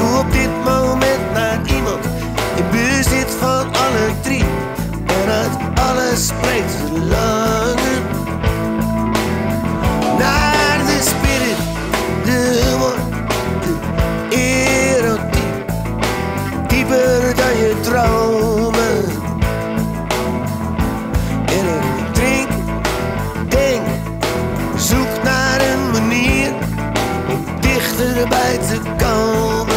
zoeken op dit moment naar iemand in bezit van alle drie. En uit alles spreekt verlangen naar de spirit, de humor, de erotiek, dieper dan je dromen. En ik drink, denk, zoek naar een manier om dichterbij te komen.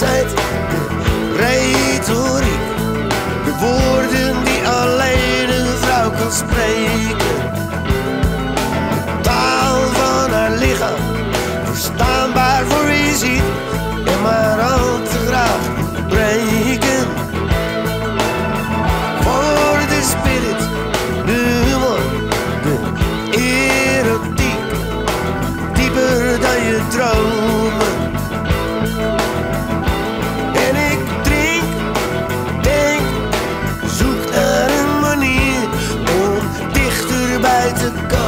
De dichterbij te komen.